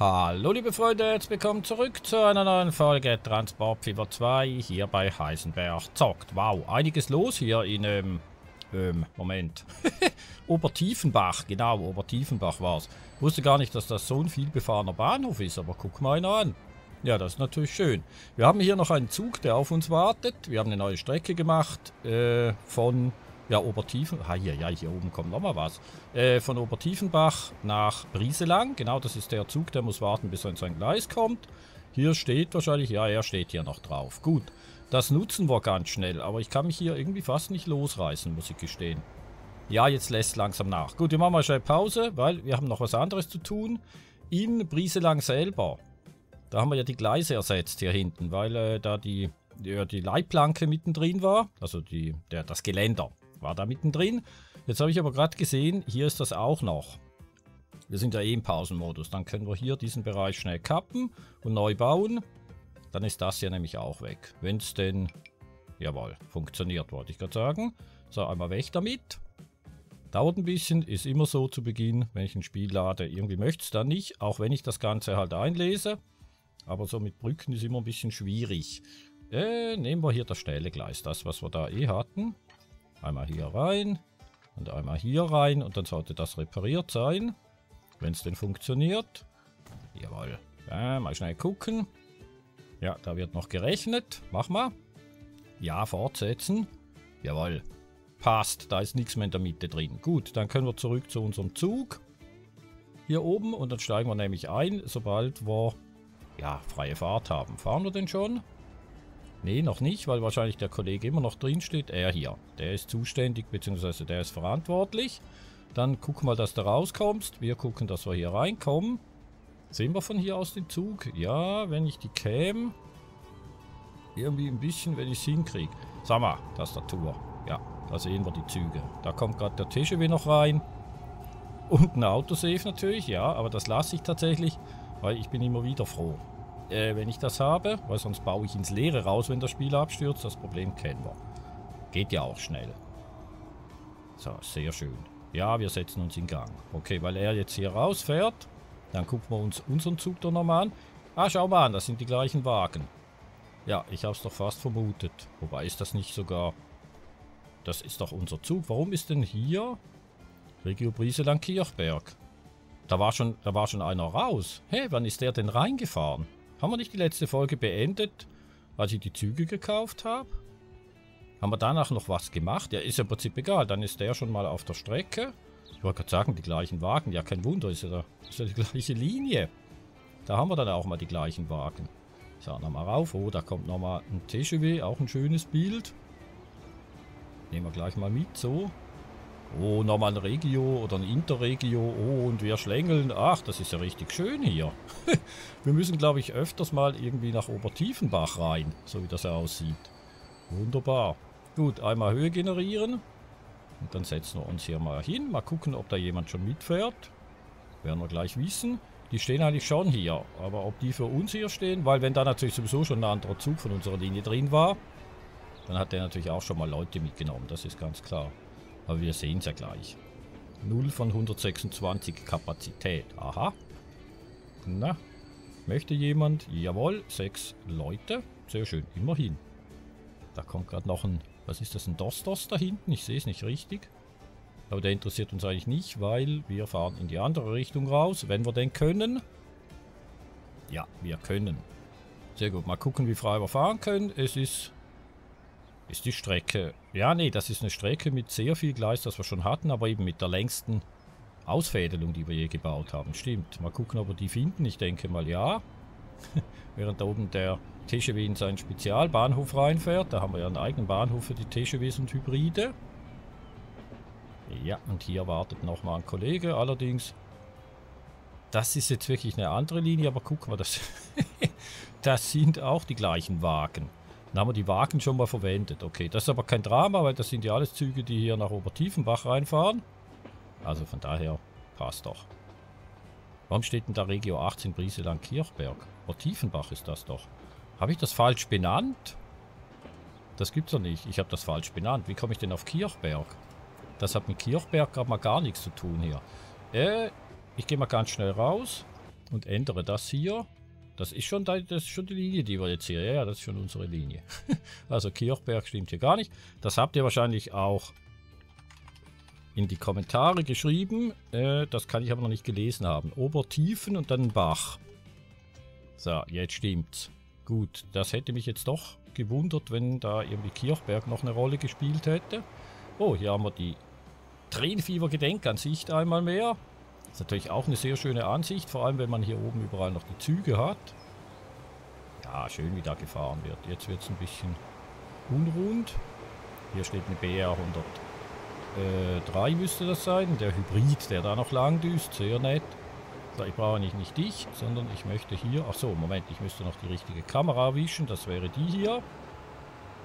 Hallo liebe Freunde, herzlich willkommen zurück zu einer neuen Folge Transport Fever 2 hier bei Heisenberg zockt. Wow, einiges los hier in, ähm, ähm, Moment. Obertiefenbach, genau, Obertiefenbach war es. Wusste gar nicht, dass das so ein vielbefahrener Bahnhof ist, aber guck mal einer an. Ja, das ist natürlich schön. Wir haben hier noch einen Zug, der auf uns wartet. Wir haben eine neue Strecke gemacht äh, von ja, Obertiefen. Ah, hier, ja, hier oben kommt nochmal was. Äh, von Obertiefenbach nach Brieselang. Genau, das ist der Zug, der muss warten, bis er in sein Gleis kommt. Hier steht wahrscheinlich, ja, er steht hier noch drauf. Gut, das nutzen wir ganz schnell. Aber ich kann mich hier irgendwie fast nicht losreißen, muss ich gestehen. Ja, jetzt lässt langsam nach. Gut, wir machen mal schnell Pause, weil wir haben noch was anderes zu tun. In Brieselang selber. Da haben wir ja die Gleise ersetzt hier hinten, weil äh, da die, die, die Leitplanke mittendrin war. Also die, der, das Geländer war da mittendrin. Jetzt habe ich aber gerade gesehen, hier ist das auch noch. Wir sind ja eh im Pausenmodus. Dann können wir hier diesen Bereich schnell kappen und neu bauen. Dann ist das hier nämlich auch weg. Wenn es denn, jawohl, funktioniert, wollte ich gerade sagen. So, einmal weg damit. Dauert ein bisschen, ist immer so zu Beginn, wenn ich ein Spiel lade. Irgendwie möchte es dann nicht, auch wenn ich das Ganze halt einlese. Aber so mit Brücken ist immer ein bisschen schwierig. Äh, nehmen wir hier das Stellegleis, das was wir da eh hatten. Einmal hier rein und einmal hier rein und dann sollte das repariert sein. Wenn es denn funktioniert. Jawohl. Ja, mal schnell gucken. Ja, da wird noch gerechnet. Mach mal. Ja, fortsetzen. Jawohl. Passt, da ist nichts mehr in der Mitte drin. Gut, dann können wir zurück zu unserem Zug. Hier oben und dann steigen wir nämlich ein, sobald wir ja, freie Fahrt haben. Fahren wir denn schon? Nee, noch nicht, weil wahrscheinlich der Kollege immer noch drin steht. Er hier. Der ist zuständig, beziehungsweise der ist verantwortlich. Dann guck mal, dass du rauskommst. Wir gucken, dass wir hier reinkommen. Sehen wir von hier aus den Zug? Ja, wenn ich die käme. Irgendwie ein bisschen, wenn ich es hinkriege. Sag mal, Tastatur. Ja, da sehen wir die Züge. Da kommt gerade der TGW noch rein. Und ein Autosave natürlich, ja, aber das lasse ich tatsächlich, weil ich bin immer wieder froh äh, wenn ich das habe, weil sonst baue ich ins Leere raus, wenn das Spiel abstürzt. Das Problem kennen wir. Geht ja auch schnell. So, sehr schön. Ja, wir setzen uns in Gang. Okay, weil er jetzt hier rausfährt, dann gucken wir uns unseren Zug da nochmal an. Ah, schau mal an, das sind die gleichen Wagen. Ja, ich habe es doch fast vermutet. Wobei ist das nicht sogar... Das ist doch unser Zug. Warum ist denn hier Regio Brieselang Kirchberg? Da war schon, da war schon einer raus. Hä, hey, wann ist der denn reingefahren? Haben wir nicht die letzte Folge beendet, als ich die Züge gekauft habe? Haben wir danach noch was gemacht? Ja, ist im Prinzip egal. Dann ist der schon mal auf der Strecke. Ich wollte gerade sagen, die gleichen Wagen. Ja, kein Wunder, ist ja, da, ist ja die gleiche Linie. Da haben wir dann auch mal die gleichen Wagen. So, nochmal rauf. Oh, da kommt nochmal ein TGW. Auch ein schönes Bild. Nehmen wir gleich mal mit, so. Oh, nochmal ein Regio oder ein Interregio. Oh, und wir schlängeln. Ach, das ist ja richtig schön hier. wir müssen, glaube ich, öfters mal irgendwie nach Obertiefenbach rein, so wie das aussieht. Wunderbar. Gut, einmal Höhe generieren. Und dann setzen wir uns hier mal hin. Mal gucken, ob da jemand schon mitfährt. Werden wir gleich wissen. Die stehen eigentlich schon hier. Aber ob die für uns hier stehen, weil wenn da natürlich sowieso schon ein anderer Zug von unserer Linie drin war, dann hat der natürlich auch schon mal Leute mitgenommen. Das ist ganz klar. Aber wir sehen es ja gleich. 0 von 126 Kapazität. Aha. Na, möchte jemand? Jawohl, 6 Leute. Sehr schön, immerhin. Da kommt gerade noch ein, was ist das, ein Dostos da hinten? Ich sehe es nicht richtig. Aber der interessiert uns eigentlich nicht, weil wir fahren in die andere Richtung raus, wenn wir denn können. Ja, wir können. Sehr gut, mal gucken, wie frei wir fahren können. Es ist ist die Strecke... Ja, nee, das ist eine Strecke mit sehr viel Gleis, das wir schon hatten, aber eben mit der längsten Ausfädelung, die wir je gebaut haben. Stimmt. Mal gucken, ob wir die finden. Ich denke mal ja. Während da oben der TGW in seinen Spezialbahnhof reinfährt. Da haben wir ja einen eigenen Bahnhof für die TGWs und Hybride. Ja, und hier wartet nochmal ein Kollege. Allerdings, das ist jetzt wirklich eine andere Linie, aber guck mal, das, das sind auch die gleichen Wagen. Dann haben wir die Wagen schon mal verwendet. Okay, das ist aber kein Drama, weil das sind ja alles Züge, die hier nach Obertiefenbach reinfahren. Also von daher passt doch. Warum steht denn da Regio 18 Brieselang Kirchberg? Obertiefenbach ist das doch. Habe ich das falsch benannt? Das gibt's doch nicht. Ich habe das falsch benannt. Wie komme ich denn auf Kirchberg? Das hat mit Kirchberg gerade mal gar nichts zu tun hier. Äh, ich gehe mal ganz schnell raus. und ändere das hier. Das ist schon, das ist schon die Linie, die wir jetzt hier. Ja, das ist schon unsere Linie. also Kirchberg stimmt hier gar nicht. Das habt ihr wahrscheinlich auch in die Kommentare geschrieben. Äh, das kann ich aber noch nicht gelesen haben. Obertiefen und dann Bach. So, jetzt stimmt's. Gut, das hätte mich jetzt doch gewundert, wenn da irgendwie Kirchberg noch eine Rolle gespielt hätte. Oh, hier haben wir die Tränenfieber-Gedenkansicht einmal mehr. Ist natürlich auch eine sehr schöne Ansicht, vor allem wenn man hier oben überall noch die Züge hat. Ja, schön wie da gefahren wird. Jetzt wird es ein bisschen unrund. Hier steht eine BR 103 müsste das sein. Der Hybrid, der da noch lang düst. Sehr nett. So, ich brauche nicht, nicht dich, sondern ich möchte hier... Ach so, Moment, ich müsste noch die richtige Kamera erwischen. Das wäre die hier.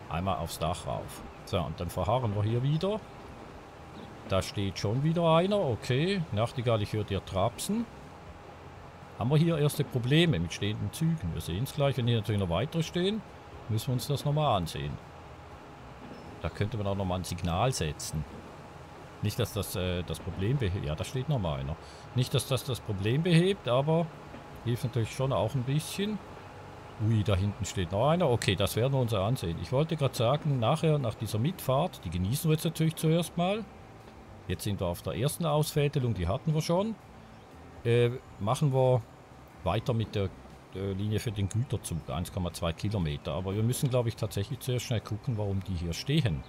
Einmal aufs Dach rauf. So, und dann verharren wir hier wieder. Da steht schon wieder einer. Okay. Nachtigall, ich höre dir trapsen. Haben wir hier erste Probleme mit stehenden Zügen. Wir sehen es gleich. Wenn hier natürlich noch weitere stehen, müssen wir uns das nochmal ansehen. Da könnte man auch nochmal ein Signal setzen. Nicht, dass das äh, das Problem behebt. Ja, da steht nochmal einer. Nicht, dass das das Problem behebt, aber hilft natürlich schon auch ein bisschen. Ui, da hinten steht noch einer. Okay, das werden wir uns ansehen. Ich wollte gerade sagen, nachher, nach dieser Mitfahrt, die genießen wir jetzt natürlich zuerst mal. Jetzt sind wir auf der ersten Ausfädelung, die hatten wir schon. Äh, machen wir weiter mit der äh, Linie für den Güterzug, 1,2 Kilometer. Aber wir müssen, glaube ich, tatsächlich zuerst schnell gucken, warum die hier stehen.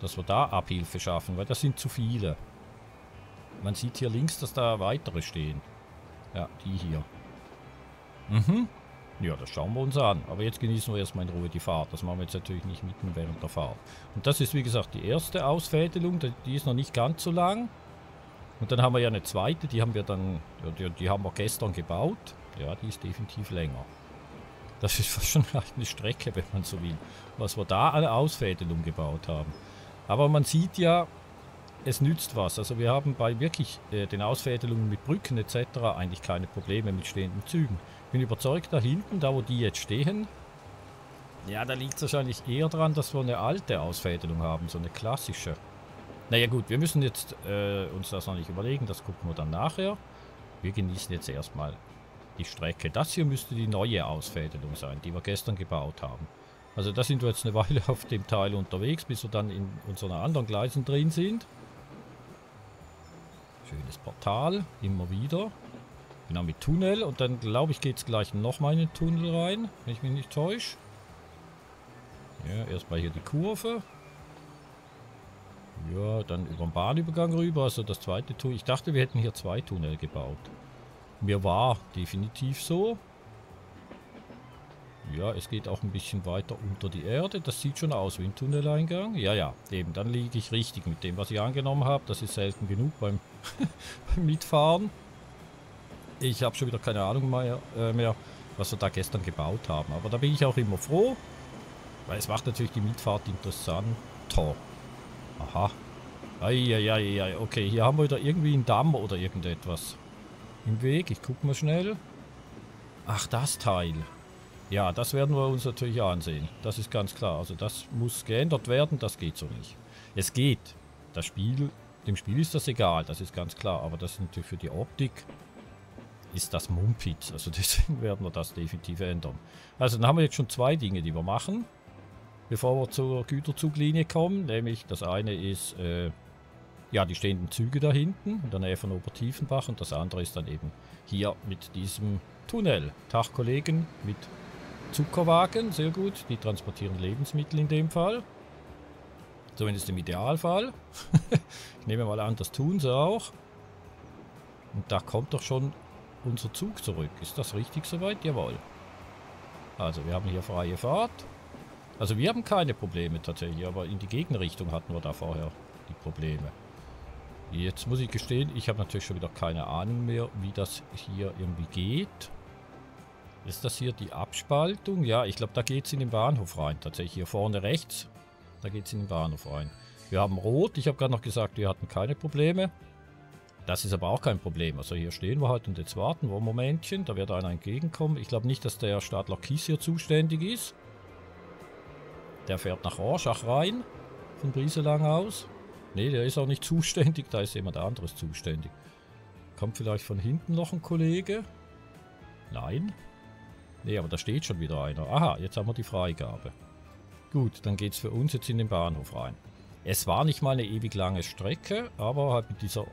Dass wir da Abhilfe schaffen, weil das sind zu viele. Man sieht hier links, dass da weitere stehen. Ja, die hier. Mhm. Ja, das schauen wir uns an. Aber jetzt genießen wir erstmal in Ruhe die Fahrt. Das machen wir jetzt natürlich nicht mitten während der Fahrt. Und das ist wie gesagt die erste Ausfädelung. Die ist noch nicht ganz so lang. Und dann haben wir ja eine zweite. Die haben wir dann, die, die haben wir gestern gebaut. Ja, die ist definitiv länger. Das ist fast schon eine Strecke, wenn man so will. Was wir da alle Ausfädelung gebaut haben. Aber man sieht ja, es nützt was. Also wir haben bei wirklich äh, den Ausfädelungen mit Brücken etc. eigentlich keine Probleme mit stehenden Zügen. Ich bin überzeugt, da hinten, da wo die jetzt stehen, ja, da liegt es wahrscheinlich eher dran, dass wir eine alte Ausfädelung haben, so eine klassische. Naja gut, wir müssen jetzt äh, uns das noch nicht überlegen, das gucken wir dann nachher. Wir genießen jetzt erstmal die Strecke. Das hier müsste die neue Ausfädelung sein, die wir gestern gebaut haben. Also da sind wir jetzt eine Weile auf dem Teil unterwegs, bis wir dann in unseren anderen Gleisen drin sind. Schönes Portal, immer wieder. Genau, mit Tunnel. Und dann, glaube ich, geht es gleich nochmal in den Tunnel rein, wenn ich mich nicht täusche. Ja, erstmal hier die Kurve. Ja, dann über den Bahnübergang rüber. Also das zweite Tunnel. Ich dachte, wir hätten hier zwei Tunnel gebaut. Mir war definitiv so. Ja, es geht auch ein bisschen weiter unter die Erde. Das sieht schon aus wie ein Tunneleingang. Ja, ja, eben. Dann liege ich richtig mit dem, was ich angenommen habe. Das ist selten genug beim, beim Mitfahren. Ich habe schon wieder keine Ahnung mehr, äh, mehr, was wir da gestern gebaut haben. Aber da bin ich auch immer froh, weil es macht natürlich die Mitfahrt interessanter. Aha. Eieiei, okay, hier haben wir wieder irgendwie einen Damm oder irgendetwas im Weg. Ich gucke mal schnell. Ach, das Teil. Ja, das werden wir uns natürlich ansehen. Das ist ganz klar. Also das muss geändert werden, das geht so nicht. Es geht. Das Spiel, dem Spiel ist das egal, das ist ganz klar. Aber das ist natürlich für die Optik ist das Mumpitz. Also deswegen werden wir das definitiv ändern. Also dann haben wir jetzt schon zwei Dinge, die wir machen, bevor wir zur Güterzuglinie kommen. Nämlich das eine ist äh, ja die stehenden Züge da hinten in der Nähe von Obertiefenbach und das andere ist dann eben hier mit diesem Tunnel. Tag Kollegen mit Zuckerwagen, sehr gut. Die transportieren Lebensmittel in dem Fall. Zumindest im Idealfall. ich nehme mal an, das tun sie auch. Und da kommt doch schon unser Zug zurück. Ist das richtig soweit? Jawohl. Also wir haben hier freie Fahrt. Also wir haben keine Probleme tatsächlich, aber in die Gegenrichtung hatten wir da vorher die Probleme. Jetzt muss ich gestehen, ich habe natürlich schon wieder keine Ahnung mehr, wie das hier irgendwie geht. Ist das hier die Abspaltung? Ja, ich glaube, da geht es in den Bahnhof rein. Tatsächlich hier vorne rechts. Da geht es in den Bahnhof rein. Wir haben Rot. Ich habe gerade noch gesagt, wir hatten keine Probleme. Das ist aber auch kein Problem. Also hier stehen wir halt und jetzt warten wir ein Momentchen. Da wird einer entgegenkommen. Ich glaube nicht, dass der Stadler Kies hier zuständig ist. Der fährt nach Rorschach rein. Von Brieselang aus. Ne, der ist auch nicht zuständig. Da ist jemand anderes zuständig. Kommt vielleicht von hinten noch ein Kollege. Nein. Nee, aber da steht schon wieder einer. Aha, jetzt haben wir die Freigabe. Gut, dann geht es für uns jetzt in den Bahnhof rein. Es war nicht mal eine ewig lange Strecke, aber halt mit dieser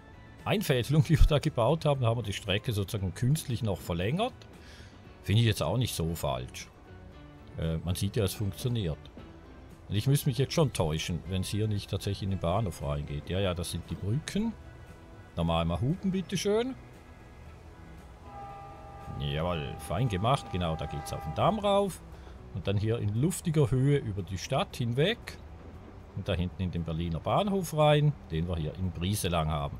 Einfädelung, die wir da gebaut haben, haben wir die Strecke sozusagen künstlich noch verlängert. Finde ich jetzt auch nicht so falsch. Äh, man sieht ja, es funktioniert. Und ich müsste mich jetzt schon täuschen, wenn es hier nicht tatsächlich in den Bahnhof reingeht. Ja, ja, das sind die Brücken. Normal mal hupen, bitteschön. Jawohl, fein gemacht. Genau, da geht es auf den Damm rauf. Und dann hier in luftiger Höhe über die Stadt hinweg. Und da hinten in den Berliner Bahnhof rein, den wir hier in Brieselang haben.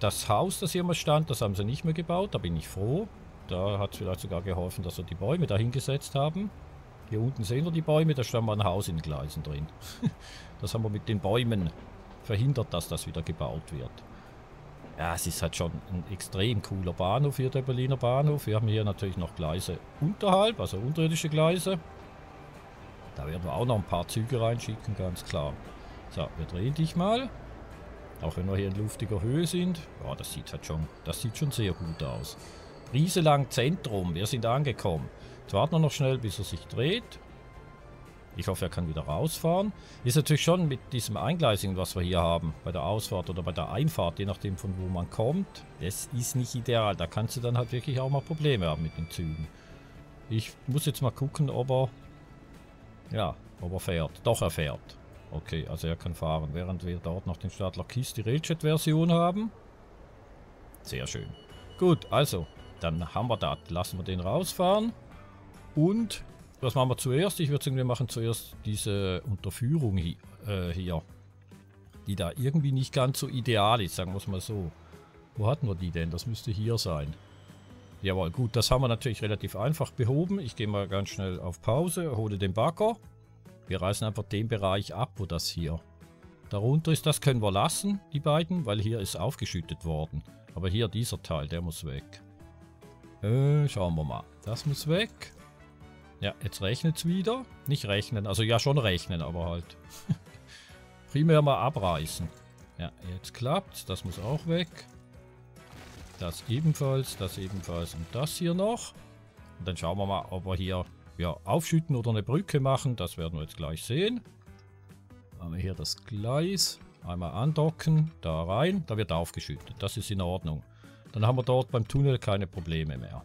Das Haus, das hier mal stand, das haben sie nicht mehr gebaut. Da bin ich froh. Da hat es vielleicht sogar geholfen, dass wir die Bäume da hingesetzt haben. Hier unten sehen wir die Bäume, da stand mal ein Haus in Gleisen drin. das haben wir mit den Bäumen verhindert, dass das wieder gebaut wird. Ja, es ist halt schon ein extrem cooler Bahnhof hier, der Berliner Bahnhof. Wir haben hier natürlich noch Gleise unterhalb, also unterirdische Gleise. Da werden wir auch noch ein paar Züge reinschicken, ganz klar. So, wir drehen dich mal. Auch wenn wir hier in luftiger Höhe sind. Ja, das sieht halt schon, das sieht schon sehr gut aus. Rieselang Zentrum, wir sind angekommen. Jetzt warten wir noch schnell, bis er sich dreht. Ich hoffe, er kann wieder rausfahren. Ist natürlich schon mit diesem Eingleising, was wir hier haben, bei der Ausfahrt oder bei der Einfahrt, je nachdem von wo man kommt, das ist nicht ideal. Da kannst du dann halt wirklich auch mal Probleme haben mit den Zügen. Ich muss jetzt mal gucken, ob er, ja, ob er fährt. Doch, er fährt. Okay, also er kann fahren, während wir dort noch den Stadler Kiss die Railjet-Version haben. Sehr schön. Gut, also, dann haben wir das. Lassen wir den rausfahren. Und was machen wir zuerst? Ich würde sagen, wir machen zuerst diese Unterführung hi äh, hier. Die da irgendwie nicht ganz so ideal ist, sagen wir es mal so. Wo hatten wir die denn? Das müsste hier sein. Jawohl, gut, das haben wir natürlich relativ einfach behoben. Ich gehe mal ganz schnell auf Pause, hole den Bagger. Wir reißen einfach den Bereich ab, wo das hier darunter ist. Das können wir lassen, die beiden, weil hier ist aufgeschüttet worden. Aber hier dieser Teil, der muss weg. Äh, schauen wir mal. Das muss weg. Ja, jetzt rechnet es wieder. Nicht rechnen, also ja schon rechnen, aber halt primär mal abreißen. Ja, jetzt klappt Das muss auch weg. Das ebenfalls, das ebenfalls und das hier noch. Und dann schauen wir mal, ob wir hier ja, aufschütten oder eine Brücke machen. Das werden wir jetzt gleich sehen. Haben wir hier das Gleis. Einmal andocken, da rein. Da wird aufgeschüttet. Das ist in Ordnung. Dann haben wir dort beim Tunnel keine Probleme mehr.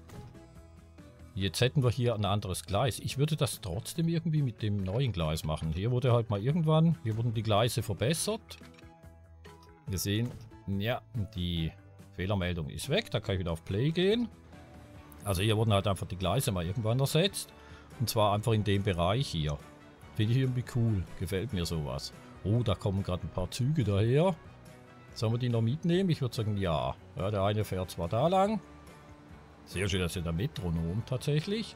Jetzt hätten wir hier ein anderes Gleis. Ich würde das trotzdem irgendwie mit dem neuen Gleis machen. Hier wurde halt mal irgendwann, hier wurden die Gleise verbessert. Wir sehen, ja, die Fehlermeldung ist weg. Da kann ich wieder auf Play gehen. Also hier wurden halt einfach die Gleise mal irgendwann ersetzt. Und zwar einfach in dem Bereich hier. Finde ich irgendwie cool. Gefällt mir sowas. Oh, da kommen gerade ein paar Züge daher. Sollen wir die noch mitnehmen? Ich würde sagen, ja. ja. Der eine fährt zwar da lang, sehr schön, dass ja der Metronom tatsächlich.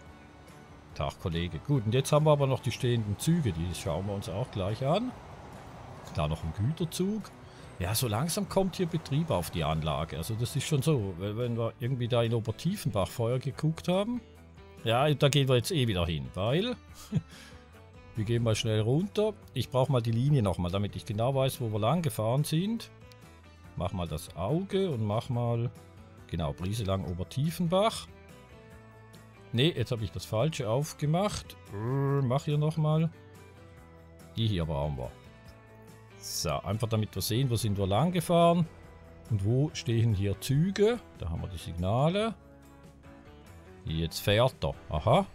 Tag, Kollege. Gut, und jetzt haben wir aber noch die stehenden Züge. Die schauen wir uns auch gleich an. Da noch ein Güterzug. Ja, so langsam kommt hier Betrieb auf die Anlage. Also das ist schon so. Wenn wir irgendwie da in Obertiefenbach vorher geguckt haben. Ja, da gehen wir jetzt eh wieder hin, weil... wir gehen mal schnell runter. Ich brauche mal die Linie nochmal, damit ich genau weiß, wo wir lang gefahren sind. Mach mal das Auge und mach mal Genau, Brieselang Obertiefenbach. Ne, jetzt habe ich das Falsche aufgemacht. Mach hier nochmal. Die hier brauchen wir. So, einfach damit wir sehen, wo sind wir lang gefahren. Und wo stehen hier Züge. Da haben wir die Signale. Jetzt fährt er. Aha.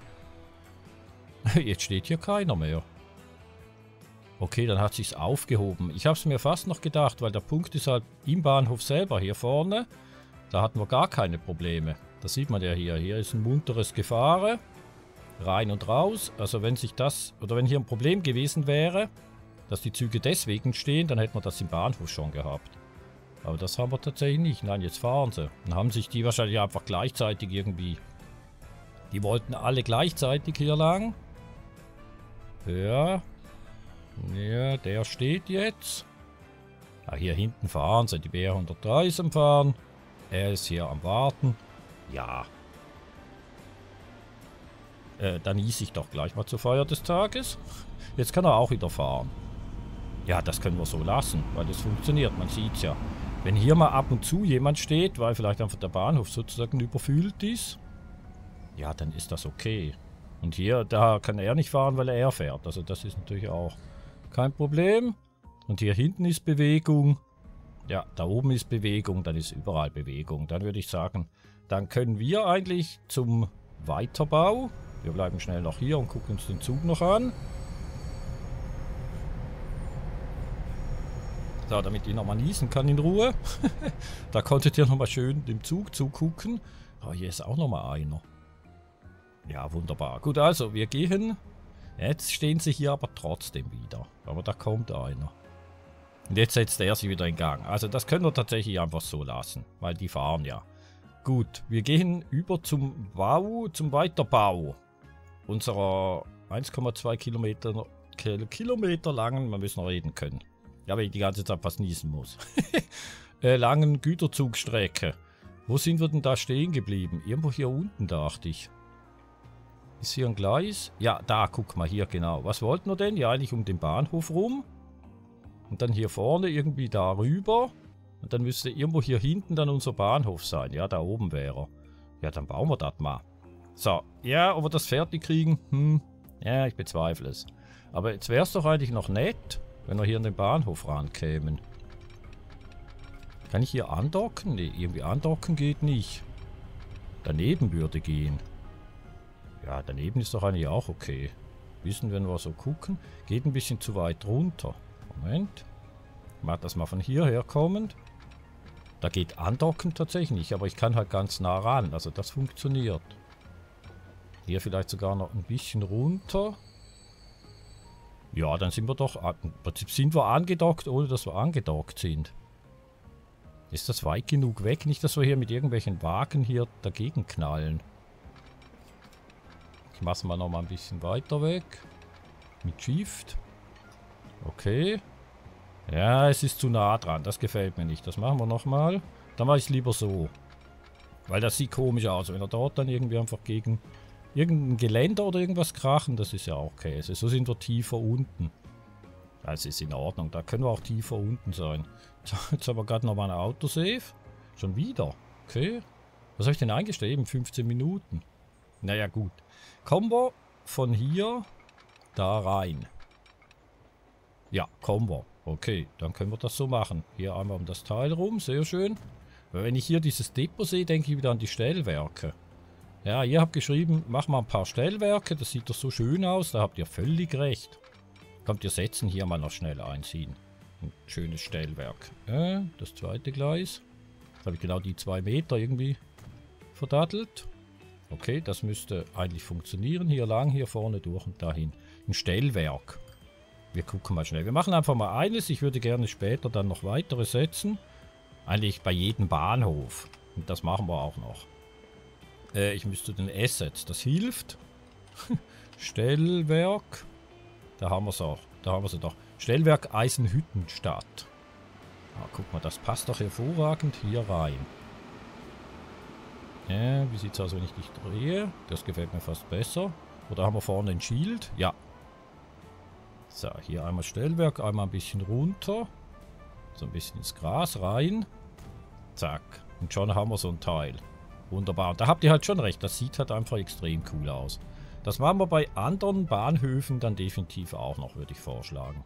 Jetzt steht hier keiner mehr. Okay, dann hat sich's aufgehoben. Ich habe es mir fast noch gedacht, weil der Punkt ist halt im Bahnhof selber hier vorne. Da hatten wir gar keine Probleme. Das sieht man ja hier. Hier ist ein munteres Gefahren. Rein und raus. Also wenn sich das, oder wenn hier ein Problem gewesen wäre, dass die Züge deswegen stehen, dann hätten wir das im Bahnhof schon gehabt. Aber das haben wir tatsächlich nicht. Nein, jetzt fahren sie. Dann haben sich die wahrscheinlich einfach gleichzeitig irgendwie... Die wollten alle gleichzeitig hier lang. Ja. Ja, der steht jetzt. Ah, hier hinten fahren sie. Die B103 ist am Fahren. Er ist hier am Warten. Ja. Äh, dann hieß ich doch gleich mal zur Feier des Tages. Jetzt kann er auch wieder fahren. Ja, das können wir so lassen, weil das funktioniert. Man sieht es ja. Wenn hier mal ab und zu jemand steht, weil vielleicht einfach der Bahnhof sozusagen überfüllt ist, ja, dann ist das okay. Und hier, da kann er nicht fahren, weil er fährt. Also das ist natürlich auch kein Problem. Und hier hinten ist Bewegung. Ja, da oben ist Bewegung, dann ist überall Bewegung. Dann würde ich sagen, dann können wir eigentlich zum Weiterbau. Wir bleiben schnell noch hier und gucken uns den Zug noch an. So, damit ich nochmal niesen kann in Ruhe. da konntet ihr nochmal schön dem Zug zugucken. Oh, hier ist auch nochmal einer. Ja, wunderbar. Gut, also, wir gehen. Jetzt stehen sie hier aber trotzdem wieder. Aber da kommt einer. Und jetzt setzt er sich wieder in Gang. Also das können wir tatsächlich einfach so lassen. Weil die fahren ja. Gut, wir gehen über zum Bau, zum Weiterbau. Unserer 1,2 Kilometer, Kilometer langen, wir müssen noch reden können. Ja, weil ich die ganze Zeit fast niesen muss. äh, langen Güterzugstrecke. Wo sind wir denn da stehen geblieben? Irgendwo hier unten, dachte ich. Ist hier ein Gleis? Ja, da, guck mal, hier genau. Was wollten wir denn? Ja, eigentlich um den Bahnhof rum. Und dann hier vorne irgendwie darüber. Und dann müsste irgendwo hier hinten dann unser Bahnhof sein. Ja, da oben wäre er. Ja, dann bauen wir das mal. So, ja, ob wir das fertig kriegen? Hm, ja, ich bezweifle es. Aber jetzt wäre es doch eigentlich noch nett, wenn wir hier an den Bahnhof rankämen. Kann ich hier andocken? Ne, irgendwie andocken geht nicht. Daneben würde gehen. Ja, daneben ist doch eigentlich auch okay. Wissen, wenn wir so gucken. Geht ein bisschen zu weit runter. Moment. Mach das mal von hierher kommend. Da geht andocken tatsächlich nicht, aber ich kann halt ganz nah ran. Also das funktioniert. Hier vielleicht sogar noch ein bisschen runter. Ja, dann sind wir doch... Im Prinzip sind wir angedockt, ohne dass wir angedockt sind. Ist das weit genug weg? Nicht, dass wir hier mit irgendwelchen Wagen hier dagegen knallen. Ich mache es mal noch mal ein bisschen weiter weg. Mit Shift. Okay. Ja, es ist zu nah dran. Das gefällt mir nicht. Das machen wir nochmal. Dann mache ich es lieber so. Weil das sieht komisch aus. Wenn er dort dann irgendwie einfach gegen irgendein Geländer oder irgendwas krachen, das ist ja auch Käse. So sind wir tiefer unten. Das ist in Ordnung. Da können wir auch tiefer unten sein. Jetzt haben wir gerade nochmal ein Autosave. Schon wieder. Okay. Was habe ich denn eingestellt? Eben 15 Minuten. Naja, gut. Kommen wir von hier da rein. Ja, kommen wir. Okay, dann können wir das so machen. Hier einmal um das Teil rum, sehr schön. Wenn ich hier dieses Depot sehe, denke ich wieder an die Stellwerke. Ja, ihr habt geschrieben, mach mal ein paar Stellwerke, das sieht doch so schön aus, da habt ihr völlig recht. Kommt, ihr setzen hier mal noch schnell einziehen. Ein schönes Stellwerk. Äh, das zweite Gleis. Jetzt habe ich genau die zwei Meter irgendwie verdattelt. Okay, das müsste eigentlich funktionieren. Hier lang, hier vorne durch und dahin. Ein Stellwerk. Wir gucken mal schnell. Wir machen einfach mal eines. Ich würde gerne später dann noch weitere setzen. Eigentlich bei jedem Bahnhof. Und das machen wir auch noch. Äh, ich müsste den Assets. Das hilft. Stellwerk. Da haben wir es auch. Da haben wir sie doch. Stellwerk Eisenhüttenstadt. Ah, guck mal, das passt doch hervorragend hier rein. Äh, wie sieht es aus, wenn ich dich drehe? Das gefällt mir fast besser. Oder haben wir vorne ein Shield? Ja. So, hier einmal Stellwerk, einmal ein bisschen runter. So ein bisschen ins Gras rein. Zack. Und schon haben wir so ein Teil. Wunderbar. Und da habt ihr halt schon recht. Das sieht halt einfach extrem cool aus. Das machen wir bei anderen Bahnhöfen dann definitiv auch noch, würde ich vorschlagen.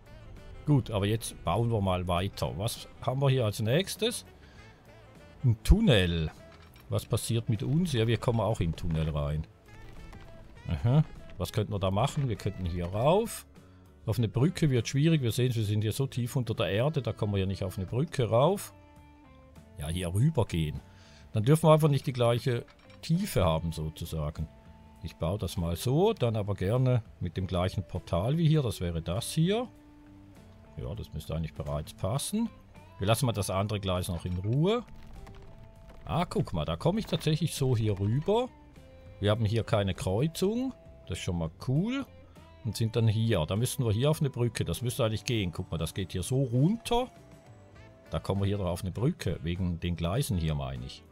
Gut, aber jetzt bauen wir mal weiter. Was haben wir hier als nächstes? Ein Tunnel. Was passiert mit uns? Ja, wir kommen auch in den Tunnel rein. Aha. Was könnten wir da machen? Wir könnten hier rauf. Auf eine Brücke wird schwierig. Wir sehen, wir sind hier so tief unter der Erde. Da kommen wir ja nicht auf eine Brücke rauf. Ja, hier rüber gehen. Dann dürfen wir einfach nicht die gleiche Tiefe haben, sozusagen. Ich baue das mal so. Dann aber gerne mit dem gleichen Portal wie hier. Das wäre das hier. Ja, das müsste eigentlich bereits passen. Wir lassen mal das andere Gleis noch in Ruhe. Ah, guck mal, da komme ich tatsächlich so hier rüber. Wir haben hier keine Kreuzung. Das ist schon mal cool. Und sind dann hier. Da müssten wir hier auf eine Brücke. Das müsste eigentlich gehen. Guck mal, das geht hier so runter. Da kommen wir hier drauf eine Brücke. Wegen den Gleisen hier, meine ich.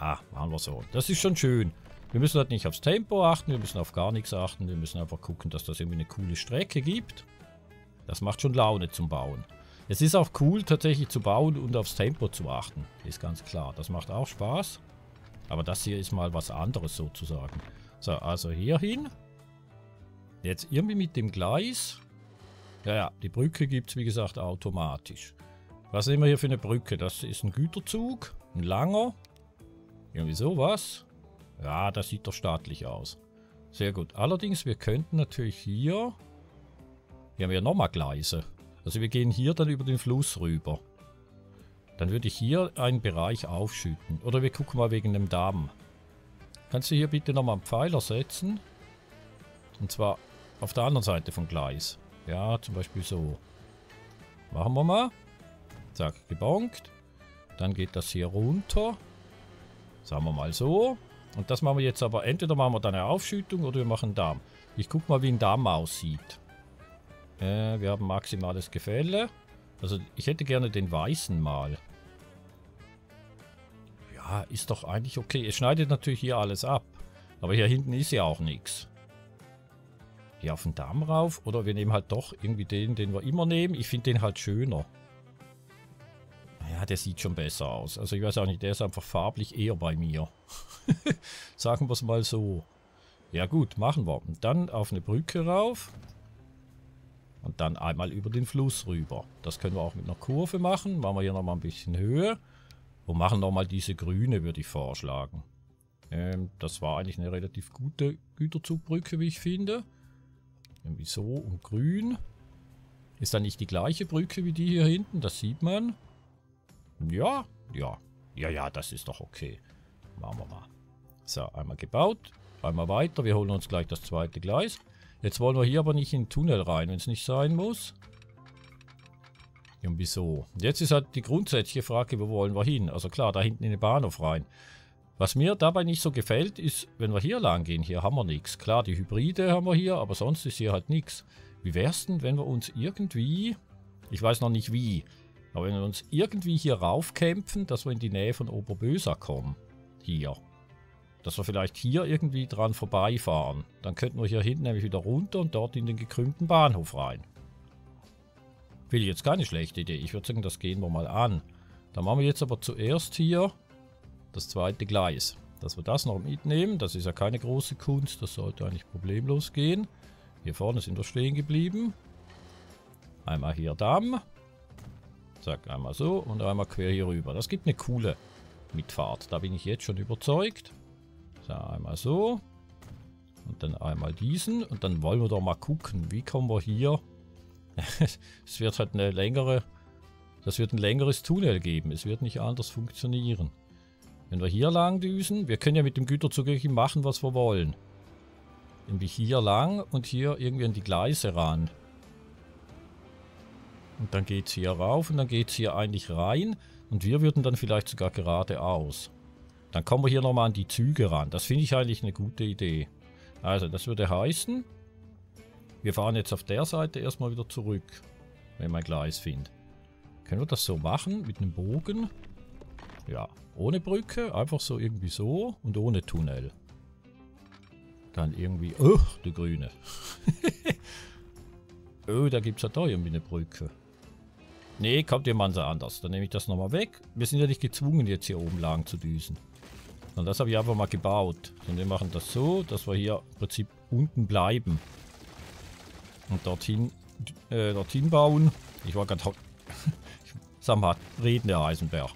Ja, machen wir so. Das ist schon schön. Wir müssen halt nicht aufs Tempo achten. Wir müssen auf gar nichts achten. Wir müssen einfach gucken, dass das irgendwie eine coole Strecke gibt. Das macht schon Laune zum Bauen. Es ist auch cool, tatsächlich zu bauen und aufs Tempo zu achten. Ist ganz klar. Das macht auch Spaß. Aber das hier ist mal was anderes sozusagen. So, also hier hin. Jetzt irgendwie mit dem Gleis. Ja, ja, die Brücke gibt es wie gesagt automatisch. Was sehen wir hier für eine Brücke? Das ist ein Güterzug, ein langer. Irgendwie sowas. Ja, das sieht doch staatlich aus. Sehr gut. Allerdings, wir könnten natürlich hier... Hier haben wir nochmal Gleise. Also wir gehen hier dann über den Fluss rüber. Dann würde ich hier einen Bereich aufschütten. Oder wir gucken mal wegen dem Damm. Kannst du hier bitte nochmal einen Pfeiler setzen? Und zwar auf der anderen Seite vom Gleis. Ja, zum Beispiel so. Machen wir mal. Zack, gebonkt. Dann geht das hier runter. Sagen wir mal so. Und das machen wir jetzt aber, entweder machen wir dann eine Aufschüttung oder wir machen einen Darm. Ich guck mal, wie ein Darm aussieht. Äh, wir haben maximales Gefälle. Also ich hätte gerne den weißen mal. Ja, ist doch eigentlich okay. Es schneidet natürlich hier alles ab. Aber hier hinten ist ja auch nichts. Hier auf den Darm rauf. Oder wir nehmen halt doch irgendwie den, den wir immer nehmen. Ich finde den halt schöner. Ja, der sieht schon besser aus. Also ich weiß auch nicht, der ist einfach farblich eher bei mir. Sagen wir es mal so. Ja gut, machen wir. Und dann auf eine Brücke rauf. Und dann einmal über den Fluss rüber. Das können wir auch mit einer Kurve machen. Machen wir hier nochmal ein bisschen Höhe. Und machen nochmal diese grüne, würde ich vorschlagen. Ähm, das war eigentlich eine relativ gute Güterzugbrücke, wie ich finde. Irgendwie so und grün. Ist dann nicht die gleiche Brücke wie die hier hinten, das sieht man. Ja, ja. Ja, ja, das ist doch okay. Machen wir mal. So, einmal gebaut. Einmal weiter. Wir holen uns gleich das zweite Gleis. Jetzt wollen wir hier aber nicht in den Tunnel rein, wenn es nicht sein muss. Irgendwie so. Jetzt ist halt die grundsätzliche Frage, wo wollen wir hin? Also klar, da hinten in den Bahnhof rein. Was mir dabei nicht so gefällt, ist, wenn wir hier lang gehen, hier haben wir nichts. Klar, die Hybride haben wir hier, aber sonst ist hier halt nichts. Wie wäre es denn, wenn wir uns irgendwie, ich weiß noch nicht wie, aber wenn wir uns irgendwie hier raufkämpfen, dass wir in die Nähe von Oberböser kommen. Hier. Dass wir vielleicht hier irgendwie dran vorbeifahren. Dann könnten wir hier hinten nämlich wieder runter und dort in den gekrümmten Bahnhof rein. Will ich jetzt keine schlechte Idee. Ich würde sagen, das gehen wir mal an. Dann machen wir jetzt aber zuerst hier das zweite Gleis. Dass wir das noch mitnehmen, das ist ja keine große Kunst. Das sollte eigentlich problemlos gehen. Hier vorne sind wir stehen geblieben. Einmal hier Damm. Zack, einmal so und einmal quer hier rüber. Das gibt eine coole Mitfahrt. Da bin ich jetzt schon überzeugt. So, einmal so. Und dann einmal diesen. Und dann wollen wir doch mal gucken, wie kommen wir hier... es wird halt eine längere... Das wird ein längeres Tunnel geben. Es wird nicht anders funktionieren. Wenn wir hier lang düsen, wir können ja mit dem Güterzug machen, was wir wollen. Irgendwie hier lang und hier irgendwie an die Gleise ran. Und dann geht es hier rauf und dann geht es hier eigentlich rein. Und wir würden dann vielleicht sogar geradeaus. Dann kommen wir hier nochmal an die Züge ran. Das finde ich eigentlich eine gute Idee. Also, das würde heißen, wir fahren jetzt auf der Seite erstmal wieder zurück, wenn ich mein Gleis finde. Können wir das so machen mit einem Bogen? Ja, ohne Brücke, einfach so irgendwie so und ohne Tunnel. Dann irgendwie... Oh, du Grüne. oh, da gibt es ja da irgendwie eine Brücke. Nee, kommt jemand anders. Dann nehme ich das nochmal weg. Wir sind ja nicht gezwungen, jetzt hier oben lang zu düsen. Und das habe ich einfach mal gebaut. Und wir machen das so, dass wir hier im Prinzip unten bleiben. Und dorthin, äh, dorthin bauen. Ich war gerade... Sag mal, reden der Eisenberg.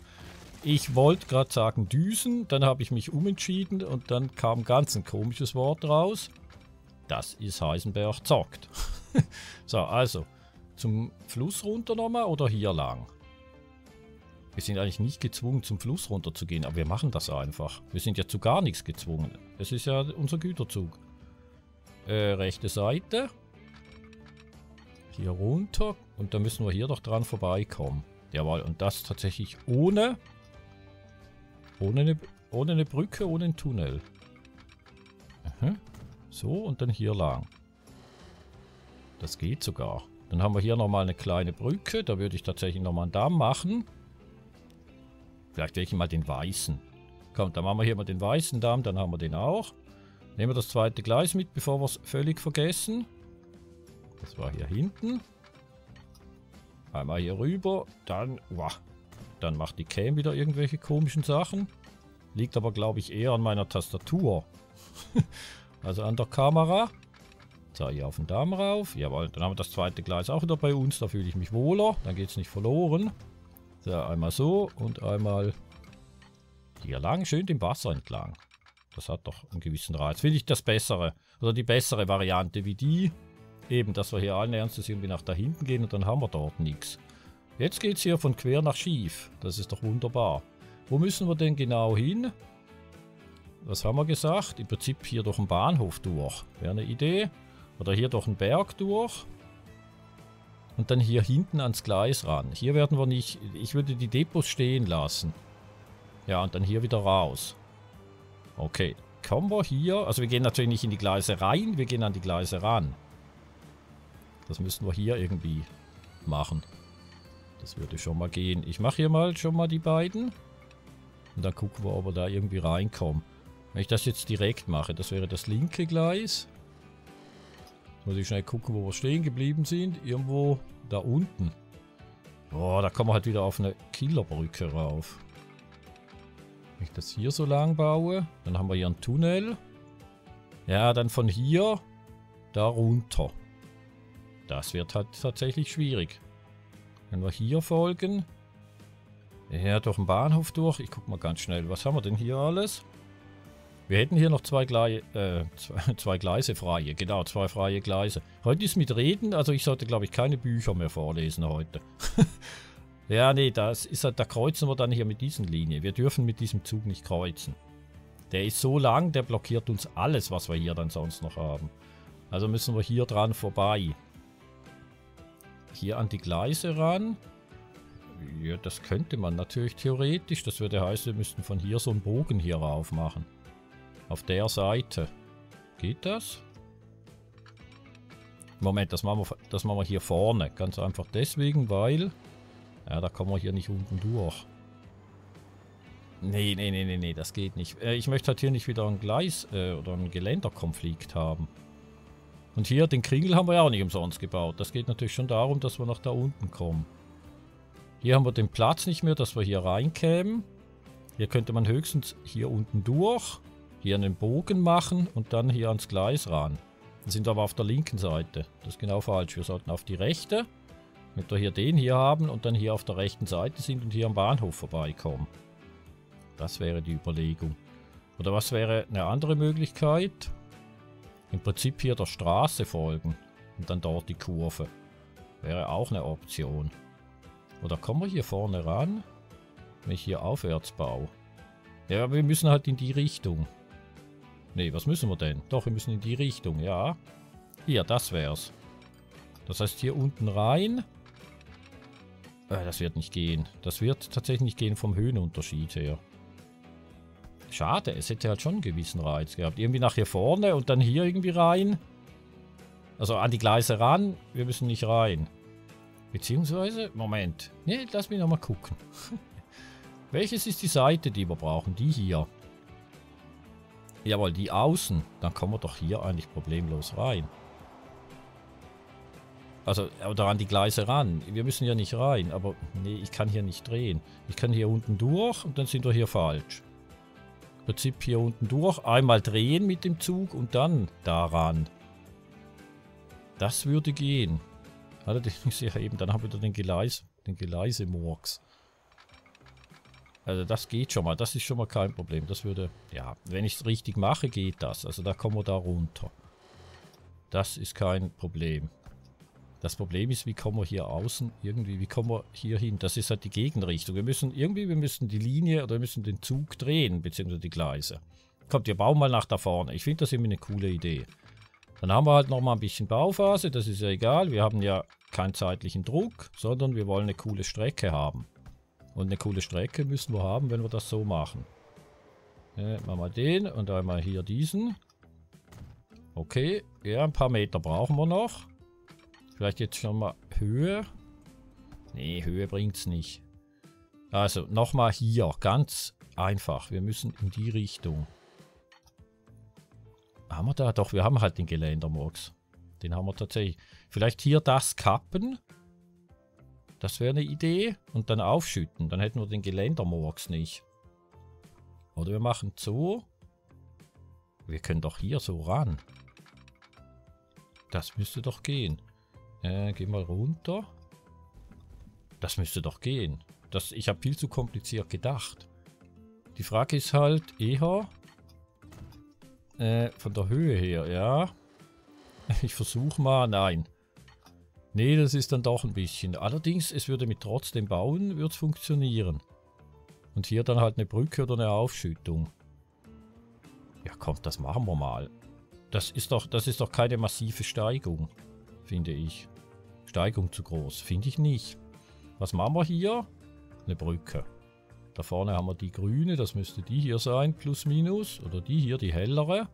Ich wollte gerade sagen düsen, dann habe ich mich umentschieden und dann kam ganz ein komisches Wort raus. Das ist Heisenberg zockt. so, also zum Fluss runter nochmal oder hier lang? Wir sind eigentlich nicht gezwungen zum Fluss runter zu gehen, aber wir machen das einfach. Wir sind ja zu gar nichts gezwungen. Es ist ja unser Güterzug. Äh, rechte Seite. Hier runter. Und dann müssen wir hier doch dran vorbeikommen. Jawohl, und das tatsächlich ohne... Ohne eine, ohne eine Brücke, ohne einen Tunnel. Aha. So, und dann hier lang. Das geht sogar. Dann haben wir hier nochmal eine kleine Brücke. Da würde ich tatsächlich nochmal einen Damm machen. Vielleicht welche mal den weißen. Komm, dann machen wir hier mal den weißen Damm. Dann haben wir den auch. Nehmen wir das zweite Gleis mit, bevor wir es völlig vergessen. Das war hier hinten. Einmal hier rüber. Dann, wow, dann macht die Cam wieder irgendwelche komischen Sachen. Liegt aber, glaube ich, eher an meiner Tastatur. also an der Kamera. So, hier auf den Damm rauf. Jawohl, dann haben wir das zweite Gleis auch wieder bei uns. Da fühle ich mich wohler. Dann geht es nicht verloren. So, einmal so und einmal hier lang. Schön den Wasser entlang. Das hat doch einen gewissen Reiz. Finde ich das bessere. Oder die bessere Variante wie die. Eben, dass wir hier allen Ernstes irgendwie nach da hinten gehen und dann haben wir dort nichts. Jetzt geht es hier von quer nach schief. Das ist doch wunderbar. Wo müssen wir denn genau hin? Was haben wir gesagt? Im Prinzip hier durch den Bahnhof durch. Wäre eine Idee. Oder hier durch den Berg durch. Und dann hier hinten ans Gleis ran. Hier werden wir nicht... Ich würde die Depots stehen lassen. Ja, und dann hier wieder raus. Okay. Kommen wir hier... Also wir gehen natürlich nicht in die Gleise rein, wir gehen an die Gleise ran. Das müssen wir hier irgendwie machen. Das würde schon mal gehen. Ich mache hier mal schon mal die beiden. Und dann gucken wir, ob wir da irgendwie reinkommen. Wenn ich das jetzt direkt mache, das wäre das linke Gleis. Jetzt muss ich schnell gucken, wo wir stehen geblieben sind. Irgendwo da unten. Boah, da kommen wir halt wieder auf eine Killerbrücke rauf. Wenn ich das hier so lang baue, dann haben wir hier einen Tunnel. Ja, dann von hier da runter. Das wird halt tatsächlich schwierig. Wenn wir hier folgen. Ja, durch den Bahnhof durch. Ich guck mal ganz schnell. Was haben wir denn hier alles? Wir hätten hier noch zwei, Gle äh, zwei, zwei, Gleise freie. Genau, zwei freie Gleise. Heute ist mit Reden, also ich sollte glaube ich keine Bücher mehr vorlesen heute. ja, nee, das ist da kreuzen wir dann hier mit diesen Linien. Wir dürfen mit diesem Zug nicht kreuzen. Der ist so lang, der blockiert uns alles, was wir hier dann sonst noch haben. Also müssen wir hier dran vorbei. Hier an die Gleise ran. Ja, das könnte man natürlich theoretisch. Das würde heißen, wir müssten von hier so einen Bogen hier rauf machen. Auf der Seite. Geht das? Moment, das machen, wir, das machen wir hier vorne. Ganz einfach deswegen, weil... Ja, da kommen wir hier nicht unten durch. Nee, nee, nee, nee, nee, das geht nicht. Äh, ich möchte halt hier nicht wieder ein Gleis äh, oder einen Geländerkonflikt haben. Und hier, den Kringel haben wir ja auch nicht umsonst gebaut. Das geht natürlich schon darum, dass wir nach da unten kommen. Hier haben wir den Platz nicht mehr, dass wir hier reinkämen. Hier könnte man höchstens hier unten durch, hier einen Bogen machen und dann hier ans Gleis ran. Dann sind wir aber auf der linken Seite. Das ist genau falsch. Wir sollten auf die rechte, damit wir hier den hier haben und dann hier auf der rechten Seite sind und hier am Bahnhof vorbeikommen. Das wäre die Überlegung. Oder was wäre eine andere Möglichkeit? Im Prinzip hier der Straße folgen und dann dort die Kurve. Wäre auch eine Option. Oder kommen wir hier vorne ran? Wenn ich hier aufwärts baue. Ja, wir müssen halt in die Richtung. Ne, was müssen wir denn? Doch, wir müssen in die Richtung, ja. Hier, das wär's. Das heißt, hier unten rein. Äh, das wird nicht gehen. Das wird tatsächlich nicht gehen vom Höhenunterschied her. Schade, es hätte halt schon einen gewissen Reiz gehabt. Irgendwie nach hier vorne und dann hier irgendwie rein. Also an die Gleise ran. Wir müssen nicht rein. Beziehungsweise, Moment. Ne, lass mich nochmal gucken. Welches ist die Seite, die wir brauchen? Die hier. Jawohl, die außen. Dann kommen wir doch hier eigentlich problemlos rein. Also, oder an die Gleise ran. Wir müssen ja nicht rein, aber nee, ich kann hier nicht drehen. Ich kann hier unten durch und dann sind wir hier falsch. Prinzip hier unten durch. Einmal drehen mit dem Zug und dann daran. Das würde gehen. Allerdings ja eben, dann haben wir den Gleis, den Gleisemurks. Also das geht schon mal, das ist schon mal kein Problem. Das würde, ja, wenn ich es richtig mache, geht das. Also da kommen wir da runter. Das ist kein Problem. Das Problem ist, wie kommen wir hier außen irgendwie, wie kommen wir hier hin? Das ist halt die Gegenrichtung. Wir müssen irgendwie, wir müssen die Linie oder wir müssen den Zug drehen, beziehungsweise die Gleise. Kommt, wir bauen mal nach da vorne. Ich finde das immer eine coole Idee. Dann haben wir halt nochmal ein bisschen Bauphase, das ist ja egal. Wir haben ja keinen zeitlichen Druck, sondern wir wollen eine coole Strecke haben. Und eine coole Strecke müssen wir haben, wenn wir das so machen. Ja, machen wir den und einmal hier diesen. Okay, ja, ein paar Meter brauchen wir noch. Vielleicht jetzt schon mal Höhe. Nee, Höhe bringt es nicht. Also, nochmal hier. Ganz einfach. Wir müssen in die Richtung. Haben wir da? Doch, wir haben halt den Geländermurks. Den haben wir tatsächlich. Vielleicht hier das kappen. Das wäre eine Idee. Und dann aufschütten. Dann hätten wir den Geländermurks nicht. Oder wir machen so. Wir können doch hier so ran. Das müsste doch gehen. Äh, geh mal runter. Das müsste doch gehen. Das, ich habe viel zu kompliziert gedacht. Die Frage ist halt eher äh, von der Höhe her, ja. Ich versuche mal, nein. Nee, das ist dann doch ein bisschen. Allerdings, es würde mit trotzdem bauen, würde es funktionieren. Und hier dann halt eine Brücke oder eine Aufschüttung. Ja, komm, das machen wir mal. Das ist doch, das ist doch keine massive Steigung, finde ich. Steigung zu groß, finde ich nicht. Was machen wir hier? Eine Brücke. Da vorne haben wir die grüne, das müsste die hier sein, plus minus. Oder die hier, die hellere.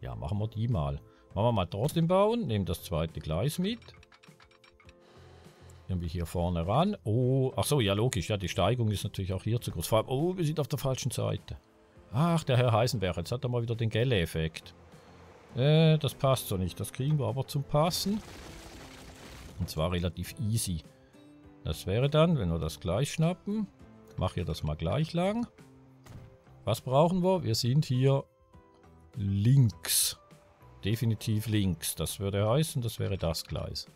Ja, machen wir die mal. Machen wir mal trotzdem bauen, nehmen das zweite Gleis mit. Irgendwie hier vorne ran. Oh, ach so, ja logisch, ja, die Steigung ist natürlich auch hier zu groß. Vor allem, oh, wir sind auf der falschen Seite. Ach, der Herr Heisenberg, jetzt hat er mal wieder den Gelle-Effekt. Äh, das passt so nicht. Das kriegen wir aber zum Passen. Und zwar relativ easy. Das wäre dann, wenn wir das gleich schnappen. Mach hier das mal gleich lang. Was brauchen wir? Wir sind hier links. Definitiv links. Das würde heißen, das wäre das Gleis.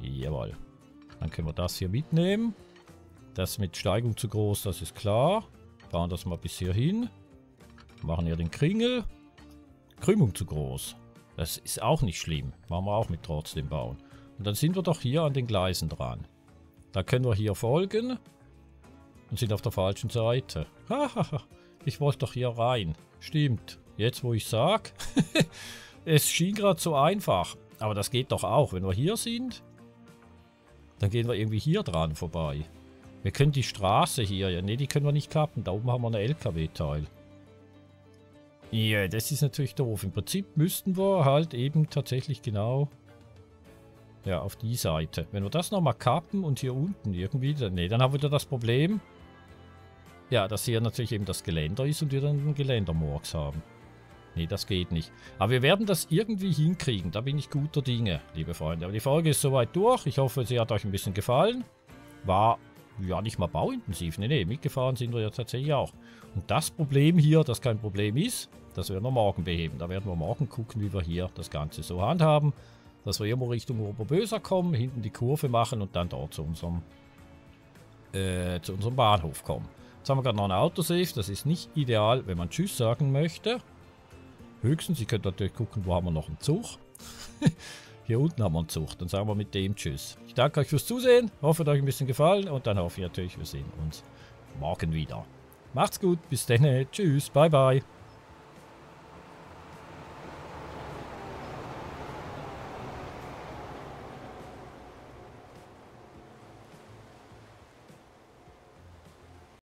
Jawohl. Dann können wir das hier mitnehmen. Das mit Steigung zu groß, das ist klar. Bauen das mal bis hier hin. Machen hier den Kringel. Krümmung zu groß. Das ist auch nicht schlimm. Machen wir auch mit trotzdem bauen. Und dann sind wir doch hier an den Gleisen dran. Da können wir hier folgen. Und sind auf der falschen Seite. ich wollte doch hier rein. Stimmt. Jetzt, wo ich sag. es schien gerade so einfach. Aber das geht doch auch. Wenn wir hier sind, dann gehen wir irgendwie hier dran vorbei. Wir können die Straße hier... Ja, nee, die können wir nicht kappen. Da oben haben wir einen LKW-Teil. Ja, das ist natürlich doof. Im Prinzip müssten wir halt eben tatsächlich genau... Ja, auf die Seite. Wenn wir das nochmal kappen und hier unten irgendwie... Nee, dann haben wir wieder das Problem... Ja, dass hier natürlich eben das Geländer ist und wir dann einen Geländermurks haben. Nee, das geht nicht. Aber wir werden das irgendwie hinkriegen. Da bin ich guter Dinge, liebe Freunde. Aber die Folge ist soweit durch. Ich hoffe, sie hat euch ein bisschen gefallen. War ja nicht mal bauintensiv. Nee, nee, mitgefahren sind wir ja tatsächlich auch. Und das Problem hier, das kein Problem ist, das werden wir morgen beheben. Da werden wir morgen gucken, wie wir hier das Ganze so handhaben. Dass wir irgendwo Richtung Oberböser kommen, hinten die Kurve machen und dann dort zu unserem, äh, zu unserem Bahnhof kommen. Jetzt haben wir gerade noch ein Autosave. Das ist nicht ideal, wenn man Tschüss sagen möchte. Höchstens, ihr könnt natürlich gucken, wo haben wir noch einen Zug. Hier unten haben wir einen Zug. Dann sagen wir mit dem Tschüss. Ich danke euch fürs Zusehen. Hoffe, es hat euch ein bisschen gefallen. Und dann hoffe ich natürlich, wir sehen uns morgen wieder. Macht's gut. Bis dann. Tschüss. Bye, bye.